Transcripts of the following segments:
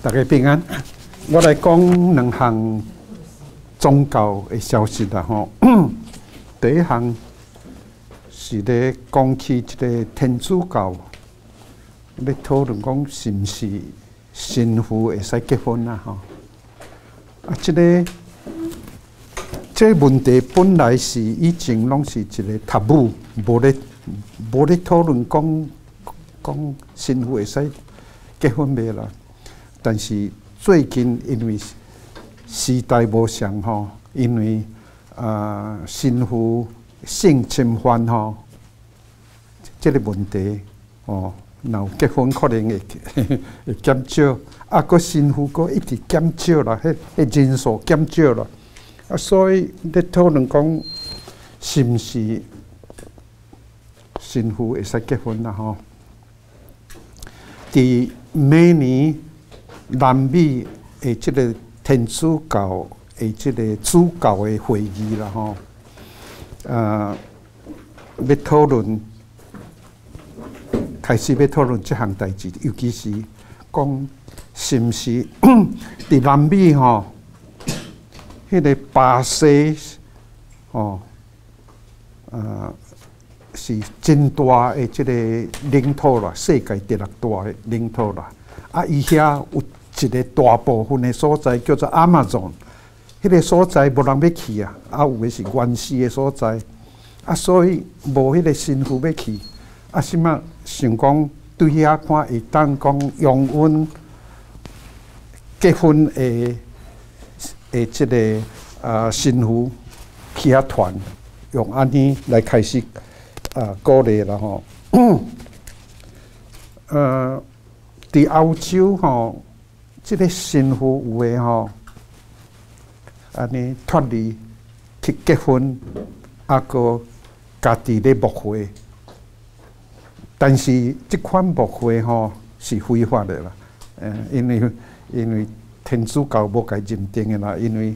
大家平安。我来讲两项宗教的消息啦，吼。第一项是咧讲起一个天主教，咧讨论讲是毋是神父会使结婚啦，吼。啊，即个这问题本来是以前拢是一个塔布，无咧无咧讨论讲讲神父会使结婚未啦。但是最近因为时代无相吼，因为啊新妇性侵犯吼，即个问题哦，若结婚可能会会减少，啊，个新妇个一直减少啦，迄迄人数减少啦，啊，所以咧讨论讲是毋是新妇会使结婚啦吼？伫每年。南美的即个天主教的即个主教的会议啦，吼，呃，要讨论，开始要讨论即项代志，尤其是讲是毋是 伫南美吼，迄个巴西，吼，呃，是真大的即个领土啦，世界第六大的领土啦，啊，伊遐有。一个大部分的所在叫做 Amazon，迄个所在无人要去啊，啊有诶是原始的所在，啊所以无迄个新妇要去，啊什么想讲对遐看会当讲用阮结婚诶诶即个啊新妇去遐团，用安尼来开始啊鼓励啦吼，呃，伫欧洲吼。即个新妇有诶吼，安尼脱离去结婚，啊个家己咧牧会，但是即款牧会吼是非法的啦，诶，因为因为天主教无该认定诶啦，因为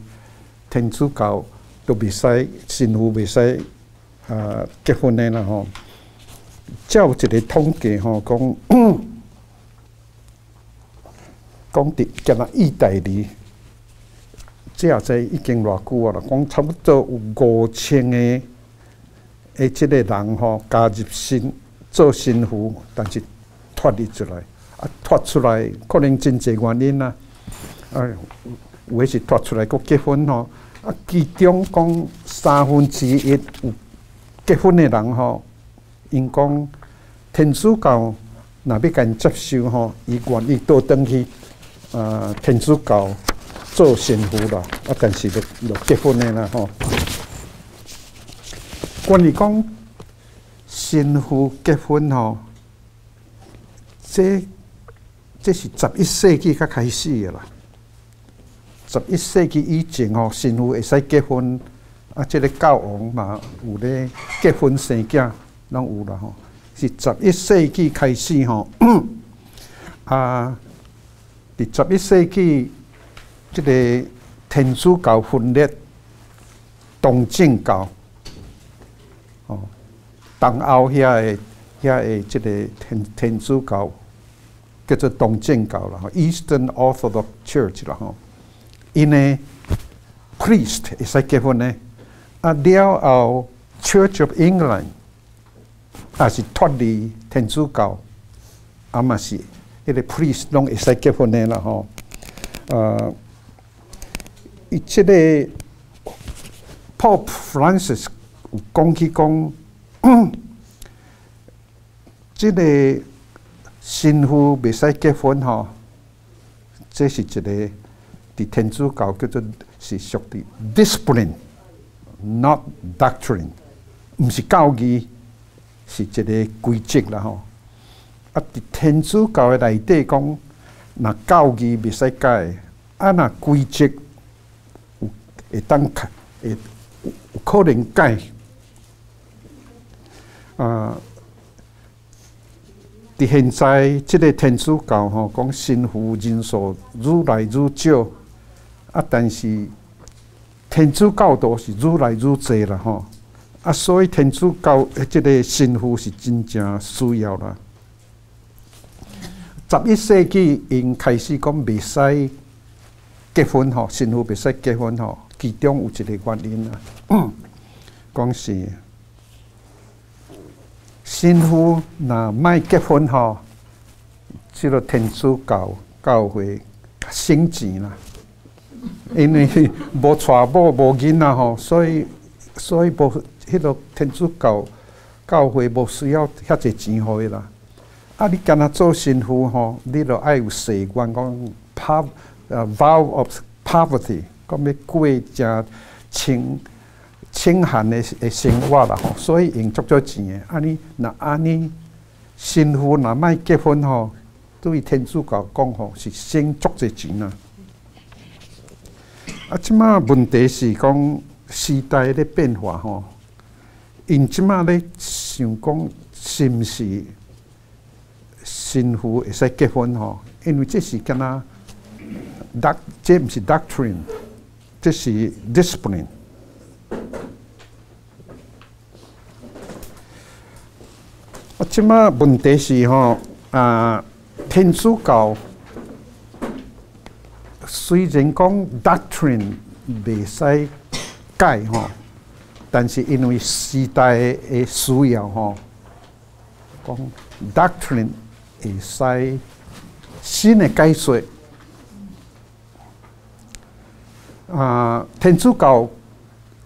天主教都未使新妇未使啊结婚诶啦吼，照一个统计吼讲。讲伫今仔意大利，即下在已经偌久啊？啦，讲差不多有五千个诶，即个人吼加入新做新妇，但是脱离出来，啊脱出来可能真济原因啊，啊有诶是脱出来，佫结婚吼，啊其中讲三分之一有结婚诶人吼，因讲天主教若要甲因接受吼，伊愿意倒转去。啊，天主教做神父啦，啊，但是就就结婚的啦吼。关于讲新妇结婚吼，这这是十一世纪才开始的啦。十一世纪以前吼，新妇会使结婚，啊，这个教王嘛有咧结婚生囝，拢有啦吼。是十一世纪开始吼，啊。十一世纪，这个天主教分裂，东正教，哦，东欧遐个遐个这个天天主教叫做东正教啦，Eastern Orthodox Church 啦吼，因呢 priest 会使结婚呢，啊了后 Church of England 也是脱离天主教，啊嘛是。迄个 priest 拢会使结婚的啦吼，呃，伊即个 Pope Francis 有讲起讲，即个新妇未使结婚吼，这是一个伫天主教叫做是属于 discipline，not doctrine，毋是教义，是一个规则啦吼。啊！伫天主教诶内底讲，若教义未使改，啊，若规则有会当改，会有可能改。啊！伫现在即个天主教吼，讲信徒人数愈来愈少，啊，但是天主教徒是愈来愈侪啦吼，啊，所以天主教诶即个信徒是真正需要啦。十一世纪因开始讲未使结婚吼，新妇未使结婚吼，其中有一个原因啊，讲是新妇若莫结婚吼，即个天主教教会省钱啦，因为无娶某无囡仔吼，所以所以无迄个天主教教会无需要遐济钱互伊啦。啊！你干那做新妇吼，你著爱有习惯讲 p 呃 vow of poverty，讲要过真清清寒的的生活啦吼，所以用足足钱的。安尼那安尼新妇若莫结婚吼，对天主教讲吼是省足济钱啦。啊，即马问题是讲时代咧变化吼，因即马咧想讲是毋是？新妇会使结婚吼，因为这是干那，doc 这毋是 doctrine，这是 discipline。啊，即马问题是吼啊，天主教虽然讲 doctrine 未使改吼，但是因为时代的需要吼，讲 doctrine。会使新的解说。啊，天主教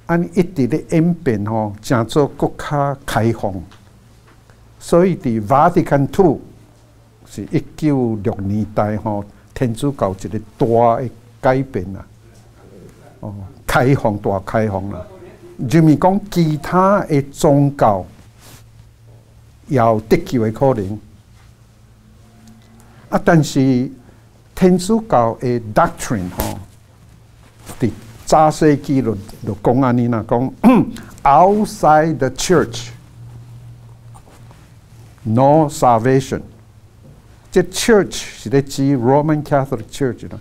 按一直的演变吼，正做国家开放，所以伫 Vatican Two 是一九六年代吼，天主教一个大的改变啦，哦，开放大开放啦，就咪讲其他的宗教有得救的可能。啊！但是天主教的 doctrine 吼，伫早世纪就就讲安尼啦，讲 outside the church no salvation。这 church 是咧指 Roman Catholic Church 啦，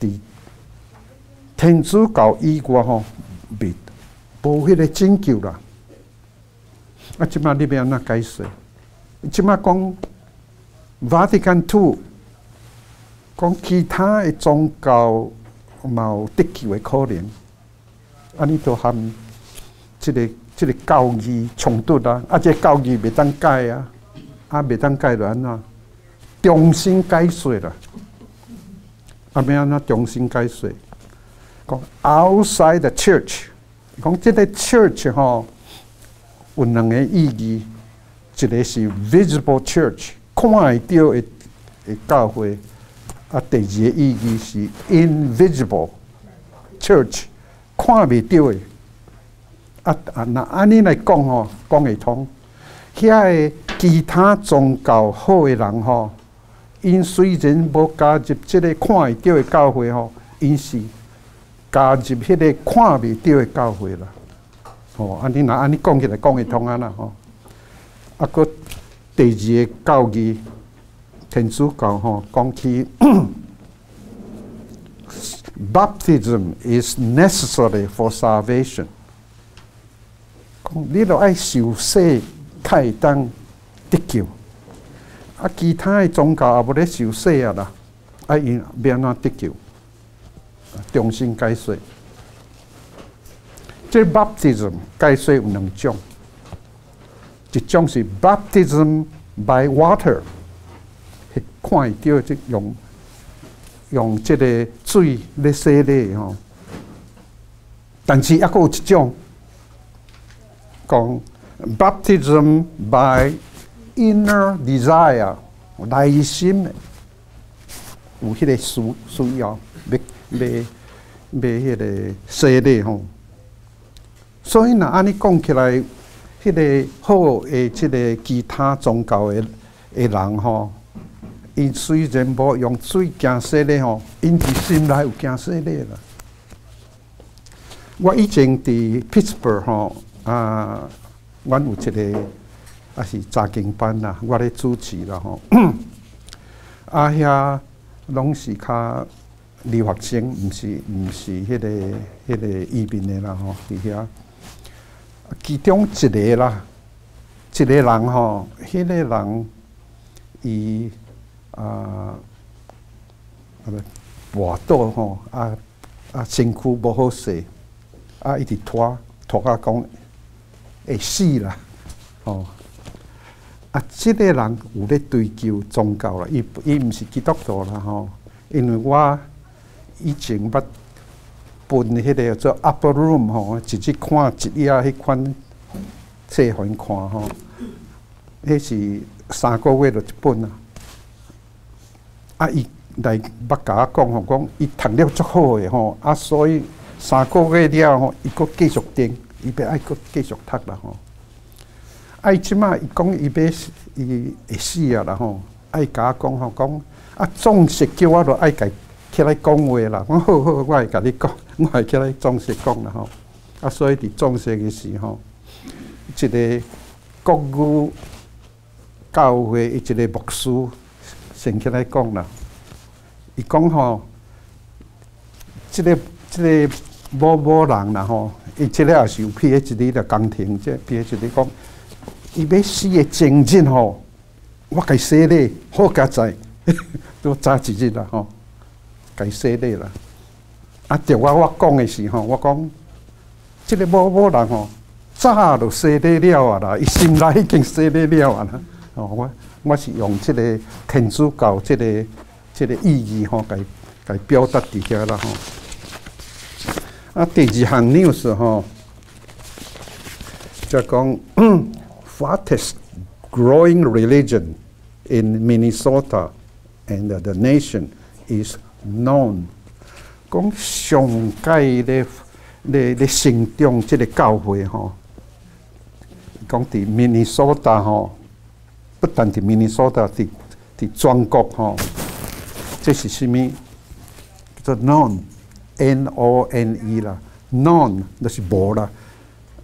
伫天主教以外吼，未无迄个拯救啦。啊，即马你要安怎解释？即马讲 Vatican Two。讲其他的宗教冇得救的可能，安尼都含这个这个教义冲突啊！啊，这教义未当改啊，啊未当改就安怎？重新改水啦！啊，要安那重新改水？讲 outside the church，讲这个 church 吼有两个意义，一个是 visible church，看会到的的教会。啊，第二个意义是 invisible church，看未到的。啊啊，那安尼来讲吼，讲会通。遐个其他宗教好的人吼，因虽然无加入即个看会到的教会吼，因是加入迄个看未到的教会啦。吼，安尼那安尼讲起来讲会通啊啦吼。啊，个第二个教义。天主教吼讲起，baptism is necessary for salvation。讲你著爱受洗，才当得救。啊，其他的宗教也无咧受洗啊啦，啊因变怎得救？重新解说。这 baptism 解说有两种，一种是 baptism by water。看到即用用即个水咧洗礼吼，但是抑个有一种讲 baptism by inner desire 内心有迄个需需要要要要迄个洗礼吼，所以若安尼讲起来，迄个好诶，即个其他宗教诶诶人吼。因虽然无用水惊洗咧吼，因伫心内有惊洗咧啦。我以前伫 Pittsburgh 吼啊，阮有一个也是查经班啦，我咧主持啦吼。啊遐拢是较留学生，毋是毋是迄个迄个移民的啦吼。伫遐其中一个啦，一个人吼，迄个人伊。啊，啊不，跋倒吼，啊啊身躯无好势，啊一直拖拖到讲会死啦，吼。啊，即个人有咧追求宗教啦，伊伊毋是基督徒啦吼，因为我以前捌分迄个做 upper room 吼，直接看一页迄款册互因看吼，迄是三个月就一本啊。啊，伊来捌甲我讲吼，讲伊读了足好诶吼，啊，所以三个月了吼，伊阁继续订，伊要爱阁继续读啦吼。啊，伊即马伊讲伊要伊会死啊啦吼，爱甲我讲吼讲啊，总是叫我著爱家起来讲话啦。我好好，我会甲你讲，我会起来总是讲啦吼。啊，所以伫总是诶时候，一个国语教会一个牧师先起来讲啦。伊讲吼，即个即个某某人啦吼，伊即个也是有 PhD 的工程，即 PhD 讲。伊要死诶前日吼，我该洗礼，好加载，都早一日啦吼，该说的啦。啊，着我我讲的是吼，我讲，即个某某人吼，早就说的了啊啦，伊心内已经说的了啊啦。哦，我我是用即个天主教即个即个意义吼，该该表达伫遐啦吼。啊，第二项 news 吼，就讲。fastest growing religion in Minnesota and the nation is known。讲上界咧咧咧成长即个教会吼，讲伫 Minnesota 吼，不但伫 Minnesota，伫伫全国吼，这是啥物？叫做 known，N O N E 啦，known 就是无啦，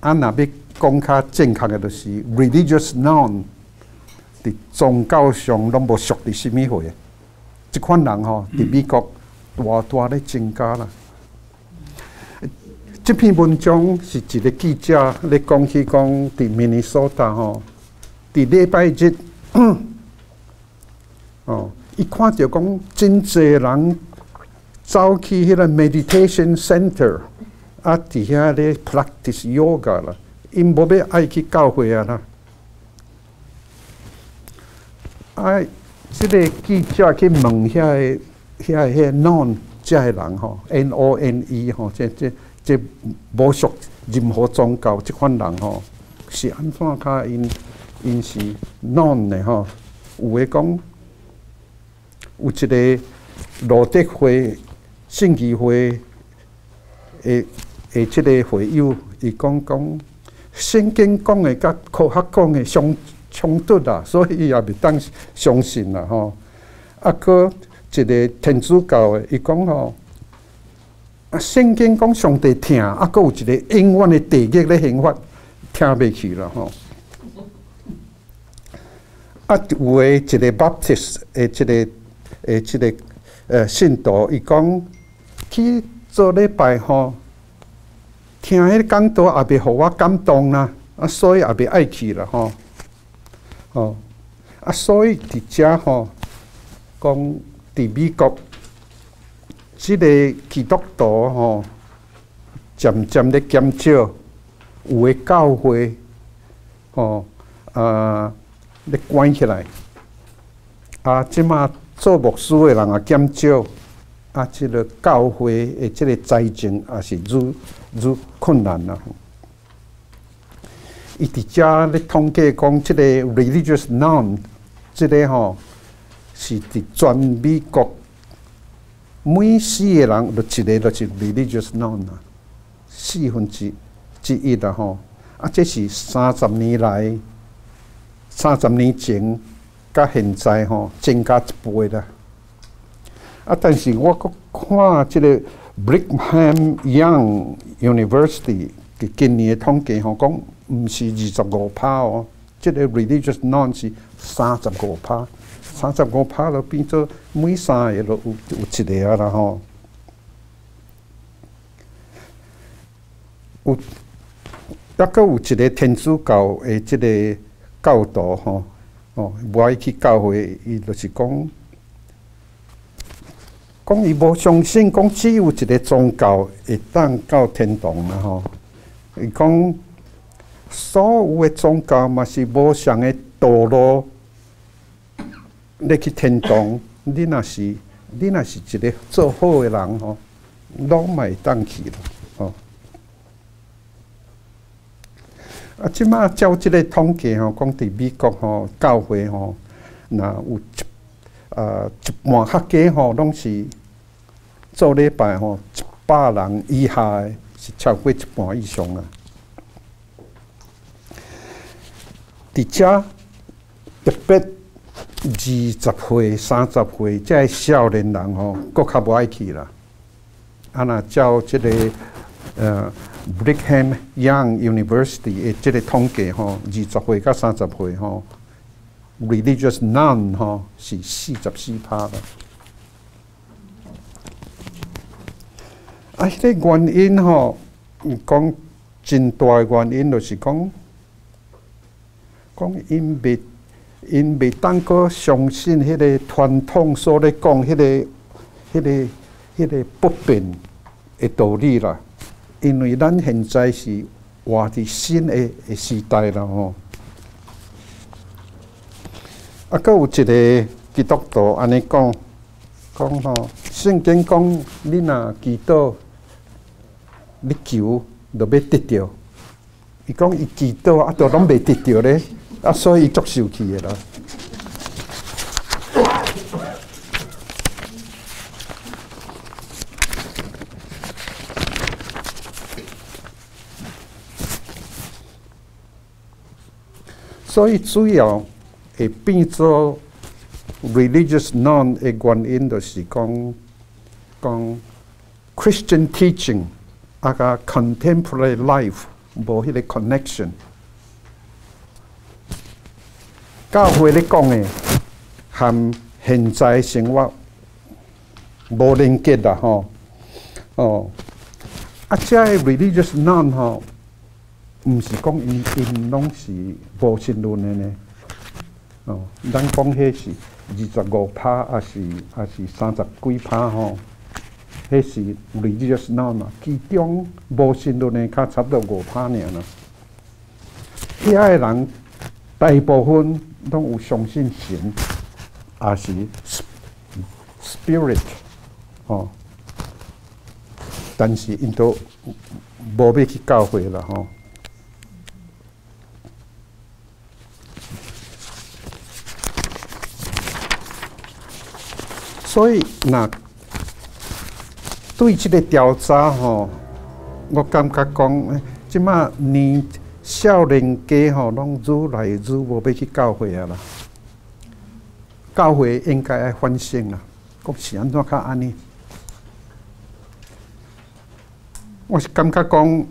啊若要。讲较正确的，就是 religious known，伫宗教上拢无属伫什物货。即款人吼，伫美国大大咧增加啦。即篇文章是一个记者咧讲起讲，伫明尼苏达吼，伫礼拜日，哦，伊看着讲真济人走去迄个 meditation center，啊，伫遐咧 practice yoga 啦。因无要爱去教会啊啦，啊，即个记者去问遐个遐个遐 non 遮个人吼，N O N E 吼，即即即无属任何宗教即款人吼，是安怎较因因是 non 的吼？有诶讲，有一个罗德会圣基会诶诶，即个会友伊讲讲。圣经讲诶甲科学讲诶相冲突啦，所以伊也袂当相信啦吼。啊，个一个天主教的，伊讲吼，啊，圣经讲上帝听，啊，个有一个永远的地狱咧刑罚，听袂起啦吼。啊，有诶一个 Baptist 诶，一个诶，一个呃信徒，伊讲去做礼拜吼。听迄个讲道也袂互我感动啦，啊，所以也袂爱去啦，吼，哦，啊，所以伫遮吼，讲伫美国，即个基督徒吼，渐渐咧减少，有诶教会，吼，啊，咧关起来，啊，即马做牧师诶人也减少。啊，即个教会诶，即个财政也是愈愈困难啦。伊伫遮咧统计讲，即个 religious non，即个吼是伫全美国每四个人，就一个就是 religious non 啦，四分之之一啦吼。啊，这是三十年来，三十年前甲现在吼增加一倍啦。啊！但是我阁看即个 Brigham Young University 嘅今年嘅统计，吼讲毋是二十五趴哦，即个 religious non 是三十五趴，三十五趴就变做每三个都有有一个啊啦吼。有，抑阁有一个天主教诶，即个教导吼，哦，无爱去教会，伊就是讲。讲伊无相信，讲只有一个宗教会当到天堂啦吼。伊讲所有的宗教嘛是无相诶道路，你去天堂，你若是你若是一个做好诶人吼，拢嘛会当去咯吼。啊，即马照即个统计吼，讲伫美国吼教会吼，若有一呃一半较加吼，拢是做礼拜吼，一百人以下诶是超过一半以上啊。伫遮特别二十岁、三十岁，即少年人吼，搁较无爱去啦。啊，若照即个呃。Brigham Young University 的，即个统计吼，二十岁到三十岁吼，religious none 吼是四十四趴啦。啊，迄个原因吼，讲真大诶原因就是讲，讲因未因未当个相信迄个传统所咧讲迄个、迄个、迄个不变诶道理啦。因为咱现在是活伫新的时代啦吼，啊，搁有一个基督徒安尼讲，讲吼，圣经讲你若祈祷，你求就要得着。伊讲伊祈祷啊，都拢未得着咧，啊，所以作受气的啦。所以主要会变做 religious non 的原因，就是讲讲 Christian teaching 啊个 contemporary life 无迄个 connection。教会咧讲诶，含现在生活无连接啦吼，哦，啊，即个 religious non 吼。毋是讲因因拢是无信论的呢，哦，咱讲迄是二十五趴，还是还是三十几趴吼？迄是 religious non 嘛，其中无信论的较差不多五趴尔啦。遐个人大部分拢有相信神，也是 spirit，哦，但是因都无要去教会了吼。所以，那对这个调查吼，我感觉讲，即马年少年家吼，拢愈来愈无要去教会啊啦。教会应该爱反省啦，国是安怎较安尼？我是感觉讲，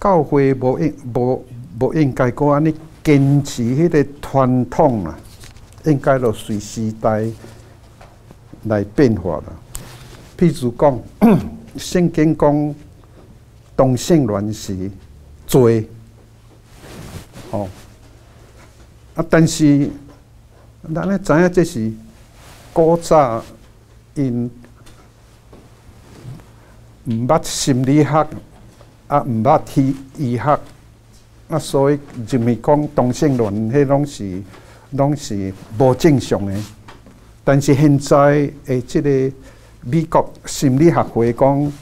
教会无应无无应该讲安尼坚持迄个传统啊。应该就随时代来变化啦。譬如讲，圣经讲同性恋是罪，哦，啊，但是咱咧知影这是古早因毋捌心理学，啊，毋捌医医学，啊，所以就咪讲同性恋，迄拢是。拢是无正常诶，但是现在诶，即个美国心理学会讲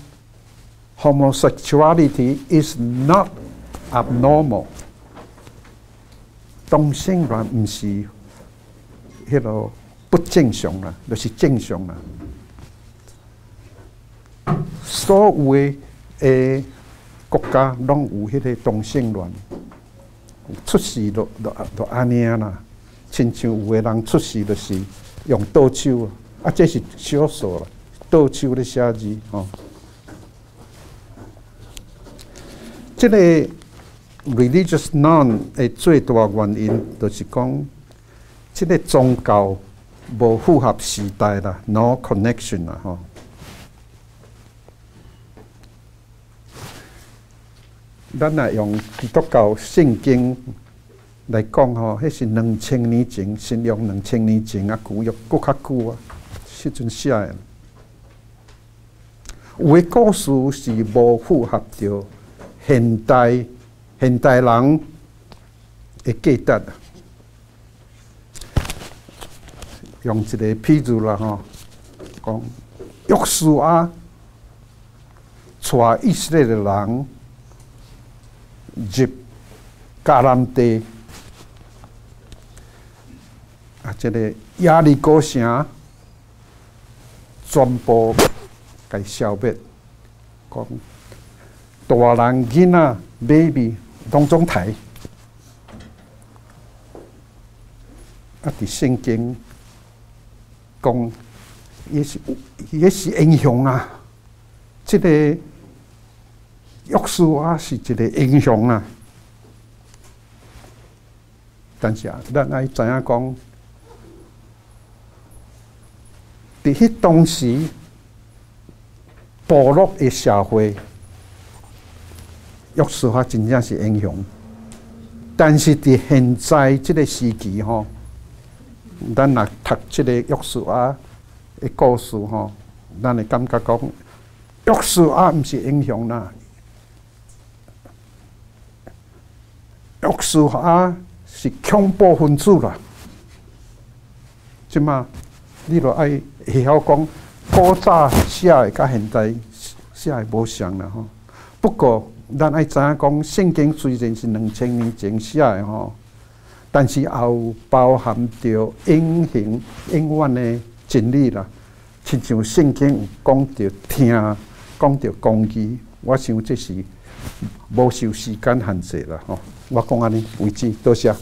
，homosexuality is not abnormal，同性恋毋是迄个不正常啦，就是正常啦。所有诶国家拢有迄个同性恋，出事都都都安尼啊啦。亲像有个人出事，就是用倒手啊，啊，这是少数啦，倒手咧写字吼。这个 religious non 的最大原因，就是讲，这个宗教无符合时代啦，no connection 啦吼。咱来用基督教圣经。来讲吼，迄是两千年前，信仰两千年前啊，古约搁较久啊，时阵写的。有诶故事是无符合着现代现代人诶价值。用一个譬如啦吼，讲约书亚带以色列的人入迦南地，啊，这个亚利哥城全部该消灭，讲大人囡仔 baby 当中抬，啊，伫圣经。讲也是也是英雄啊！这个约书亚是一个英雄啊！但是啊，咱爱知影讲，伫迄当时部落的社会，约书亚真正是英雄。但是伫现在这个时期吼。咱若读即个约书亚的故事吼，咱会感觉讲约书亚毋是英雄啦，约书亚是恐怖分子啦。即嘛，你著爱会晓讲古早写的甲现在写的无相啦吼。不过，咱爱知影讲圣经虽然是两千年前写的吼。但是也有包含着永恒、永远的真理啦，亲像圣经讲着听，讲着攻击，我想这是无受时间限制啦吼。我讲安尼为止，多谢。